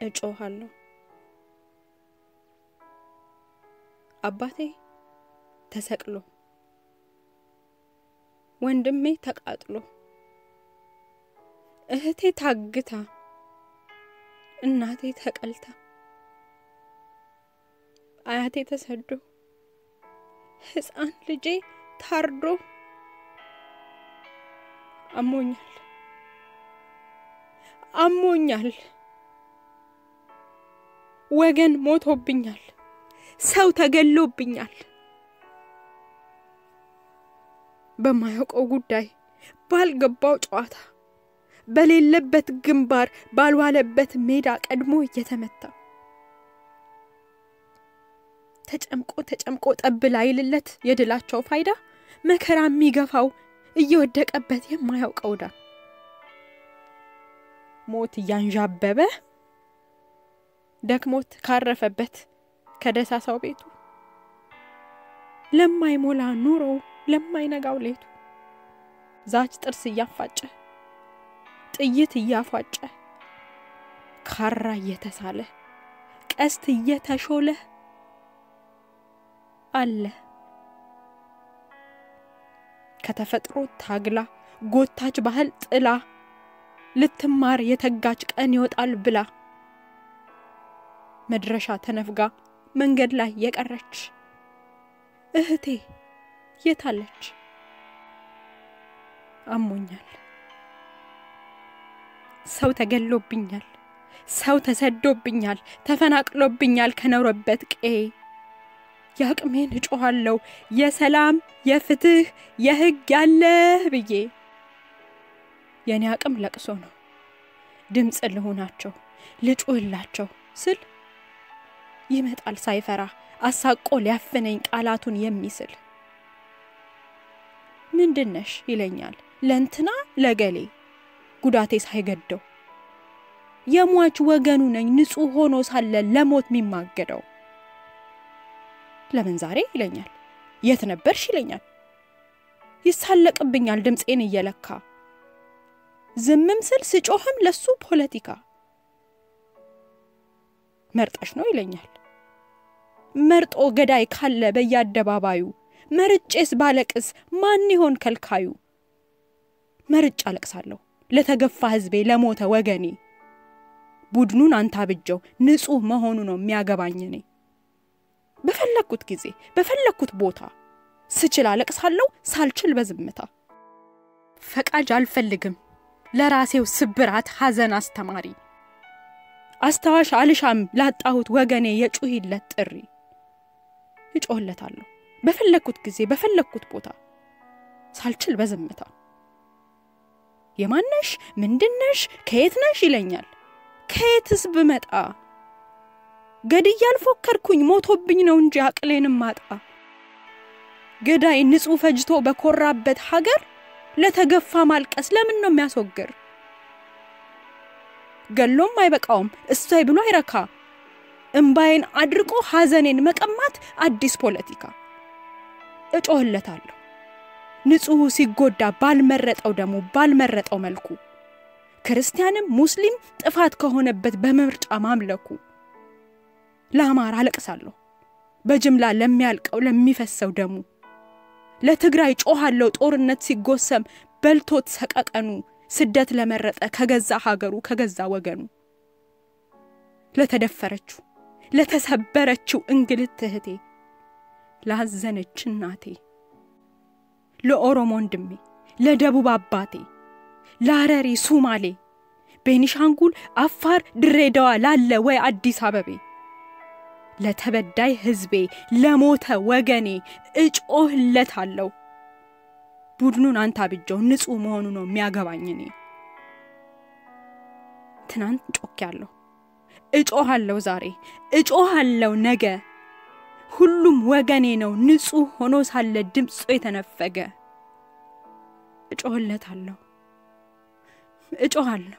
እጮሃለሁ። አባቴ ተሰቅሎ፣ ወንድሜ ተቃጥሎ፣ እህቴ ታግታ፣ እናቴ ተቀልታ፣ አያቴ ተሰዶ፣ ሕፃን ልጄ ታርዶ አሞኛል አሞኛል። ወገን ሞቶብኛል። ሰው ተገሎብኛል። በማያውቀው ጉዳይ ባልገባው ጨዋታ በሌለበት ግንባር ባልዋለበት ሜዳ ቀድሞ እየተመታ ተጨምቆ ተጨምቆ ጠብ ላይልለት የድላቸው ፋይዳ መከራ የሚገፋው እየወደቀበት የማያውቀው ዳ ሞት እያንዣበበ ደክሞት ካረፈበት ከደሳሳው ቤቱ። ለማይሞላ ኑሮ ለማይነጋው ሌቱ። ዛች ጥርስ እያፋጨ ጥይት እያፏጨ ካራ እየተሳለ ቀስት እየተሾለ አለ። ከተፈጥሮ ታግላ ጎታች ባህል ጥላ ልትማር የተጋች ቀን ይወጣል ብላ መድረሻ ተነፍጋ መንገድ ላይ የቀረች እህቴ የታለች? አሞኛል። ሰው ተገሎብኛል። ሰው ተሰዶብኛል። ተፈናቅሎብኛል ከኖረበት ቀዬ የአቅሜን እጮኋለሁ የሰላም የፍትህ የሕግ ያለህ ብዬ የእኔ አቅም ለቅሶ ነው። ድምፅ ልሁናቸው ልጩህላቸው ስል ይመጣል ሳይፈራ አሳቆ ሊያፍነኝ ቃላቱን የሚስል። ምንድነሽ ይለኛል ለእንትና ለገሌ ጉዳቴ ሳይገደው። የሟች ወገኑ ነኝ ንጹሕ ሆኖ ሳለ ለሞት የሚማገደው። ለምን ዛሬ ይለኛል የት ነበርሽ ይለኛል። ይሳለቅብኛል ድምፄን እየለካ። ዝምም ስል ስጮህም ለሱ ፖለቲካ። መርጠሽ ነው ይለኛል መርጦ ገዳይ ካለ በየአደባባዩ መርጬስ ባለቅስ ማን ይሆን ከልካዩ? መርጬ አለቅሳለሁ ለተገፋ ሕዝቤ ለሞተ ወገኔ። ቡድኑን አንታብጀው ንጹሕ መሆኑ ነው የሚያገባኝ እኔ። በፈለግኩት ጊዜ በፈለግኩት ቦታ ስችል አለቅሳለሁ፣ ሳልችል በዝምታ። ፈቃጅ አልፈልግም ለራሴው ስብራት ሐዘን አስተማሪ። አስታዋሽ አልሻም ላጣሁት ወገኔ የጩሂለት ጥሪ። እጮህለታለሁ በፈለግኩት ጊዜ በፈለግኩት ቦታ ሳልችል በዝምታ። የማነሽ ምንድነሽ ከየት ነሽ ይለኛል። ከየትስ ብመጣ ገድዬ አልፎከርኩኝ ሞቶብኝ ነው እንጂ አቅሌንም ማጣ። ገዳይ ንጹሕ ፈጅቶ በኮራበት ሀገር ለተገፋ ማልቀስ ለምን ነው የሚያስወግር? ገሎም አይበቃውም እሷይ ብሎ አይረካ። እምባዬን አድርቆ ሐዘኔን መቀማት አዲስ ፖለቲካ። እጮህለታለሁ። ንጹሑ ሲጎዳ ባልመረጠው ደሙ ባልመረጠው መልኩ። ክርስቲያንም ሙስሊም ጥፋት ከሆነበት በምርጫ ማምለኩ። ለአማራ አለቅሳለሁ። በጅምላ ለሚያልቀው ለሚፈሰው ደሙ። ለትግራይ ጮኻለሁ ጦርነት ሲጎሰም በልቶት ሰቀቀኑ። ስደት ለመረጠ ከገዛ ሀገሩ ከገዛ ወገኑ። ለተደፈረችው ለተሰበረችው እንግልት እህቴ ላዘነች እናቴ ለኦሮሞ ወንድሜ ለደቡብ አባቴ ለሐረሪ ሱማሌ ቤኒሻንጉል አፋር ድሬዳዋ ላለ ወይ አዲስ አበቤ ለተበዳይ ሕዝቤ ለሞተ ወገኔ እጮህለታለሁ። ቡድኑን አንታብጀው ንጹሕ መሆኑ ነው የሚያገባኝ እኔ። ትናንት ጮኬያለሁ፣ እጮሃለሁ ዛሬ፣ እጮሃለሁ ነገ። ሁሉም ወገኔ ነው ንጹሕ ሆኖ ሳለ ድምፁ የተነፈገ። እጮህለታለሁ፣ እጮሃለሁ